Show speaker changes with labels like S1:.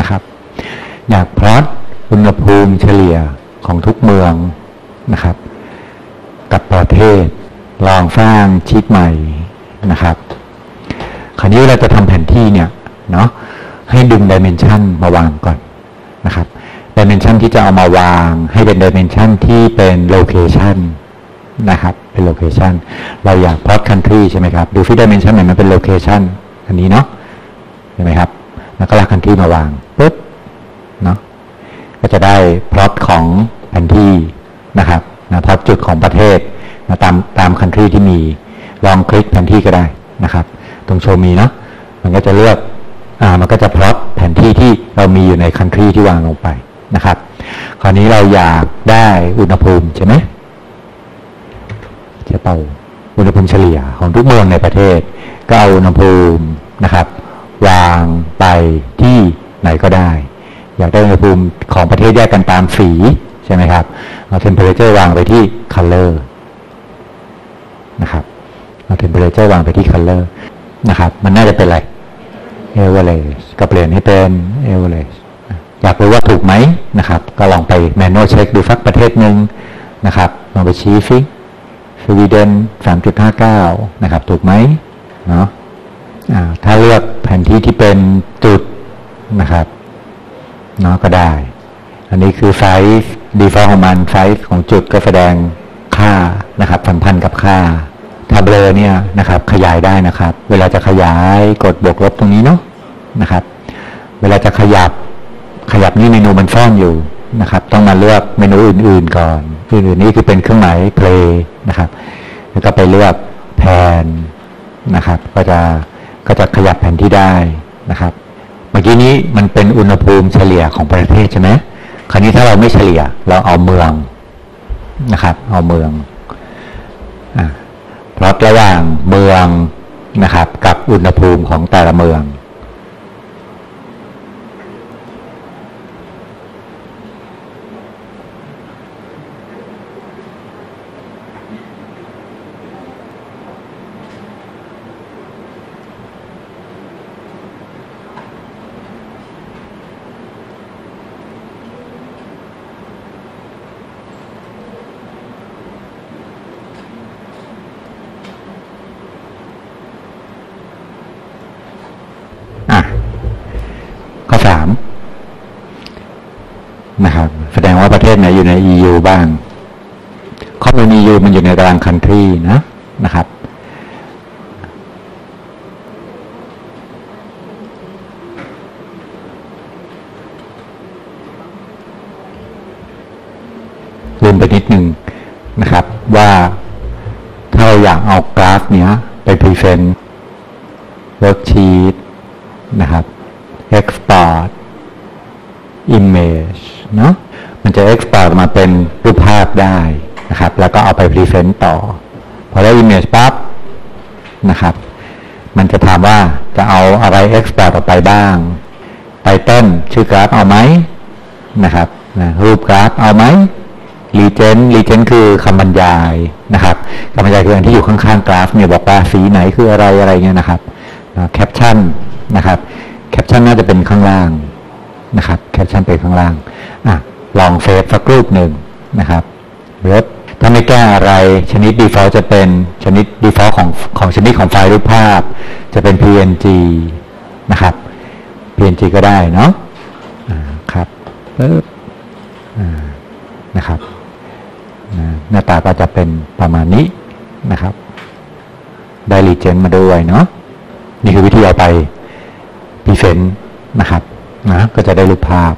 S1: นะครับ อยากพลอตอุณหภูมิเฉลี่ยของทุกเมืองนะครับ กับประเทศลองสร้างชีตใหม่นะครับ คราวนี้เวลาจะทำแผนที่เนี่ยเนาะให้ดึง dimension มาวางก่อนนะครับ dimension ที่จะเอามาวางให้เป็น dimension ที่เป็น location นะครับ เป็น location เราอยาก plot country ใช่ไหมครับ ดูซิ dimension ไหนมันเป็น locationอันนี้เนาะใช่ไหมครับ แล้วก็ลากคันทรีมาวาง ปุ๊บเนาะก็จะได้พลอตของแผนที่นะครับนะพลอตจุดของประเทศนะตามตามคันทรีที่มีลองคลิกแผนที่ก็ได้นะครับ ตรงโชว์มีเนาะมันก็จะเลือกอ่ามันก็จะพลอตแผนที่ที่เรามีอยู่ในคันทรีที่วางลงไปนะครับ คราวนี้เราอยากได้อุณหภูมิใช่ไหมจะเป่าอุณหภูมิเฉลี่ยของทุกเมืองในประเทศ ก็เอาอุณหภูมินะครับ วางไปที่ ไหนก็ได้ อยากได้อุณหภูมิของประเทศแยกกันตามสีใช่ไหมครับเอา temperature วางไปที่ color นะครับเอา temperature วางไปที่ color นะครับ มันน่าจะเป็นอะไร average ก็เปลี่ยนให้เป็น average อยากรู้ว่าถูกไหมนะครับ ก็ลองไป manual check ดูสักประเทศหนึ่งนะครับลองไปชี้ซิสวีเดน3.59 นะครับ ถูกไหมเนาะถ้าเลือกแผนที่ที่เป็นจุด นะครับเนาะก็ได้ อันนี้คือไซส์ default ของมันไซส์ของจุดก็แสดงค่านะครับสัมพันธ์กับค่าทาเบลอเนี่ยนะครับขยายได้นะครับ เวลาจะขยายกดบวกลบตรงนี้เนาะนะครับ เวลาจะขยับขยับนี่เมนูมันซ่อนอยู่นะครับ ต้องมาเลือกเมนูอื่น ๆก่อนอื่นๆนี่คือเป็นเครื่องหมาย play นะครับ แล้วก็ไปเลือกแผนนะครับ ก็จะก็จะขยับแผนที่ได้นะครับ เมื่อกี้นี้มันเป็นอุณหภูมิเฉลี่ยของประเทศใช่ไหมคราวนี้ถ้าเราไม่เฉลี่ย เราเอาเมืองนะครับ เอาเมืองอพลอตระหว่างเมืองนะครับ กับอุณหภูมิของแต่ละเมือง อะข้อสาม นะครับ แสดงว่าประเทศไหนอยู่ใน EU บ้าง ข้อมูล EU มันอยู่ในตาราง country นะนะครับ ลืมไปนิดหนึ่งนะครับ ว่าถ้าเราอยากเอากราฟเนี้ย ไปพรีเซนต์ worksheet นะครับ export image เนาะมันจะ export มาเป็นรูปภาพได้นะครับ แล้วก็เอาไป present ต่อ พอได้ image ปั๊บนะครับ มันจะถามว่าจะเอาอะไร export ออกไปบ้าง title ชื่อกราฟเอาไหมนะครับนะรูปกราฟเอาไหม legend legend คือคำบรรยายนะครับคำบรรยายคืออันที่อยู่ข้างๆกราฟเนี่ยบอกว่าสีไหนคืออะไรอะไรเงี้ยนะครับแคปชั่นนะครับแคปชั่นน่าจะเป็นข้างล่าง นะครับแคปชั่นเป็นข้างล่างอะลอง save สักรูปหนึ่งนะครับ save ถ้าไม่แก้อะไรชนิด default จะเป็นชนิด default ของของชนิดของไฟล์รูปภาพ จะเป็น png นะครับ png ก็ได้เนาะครับปึ๊บนะครับหน้าตาก็จะเป็นประมาณนี้นะครับ ได้รีเจนมาด้วยเนาะนี่คือวิธีเอาไปพรีเซนต์นะครับ นะก็จะได้รูปภาพ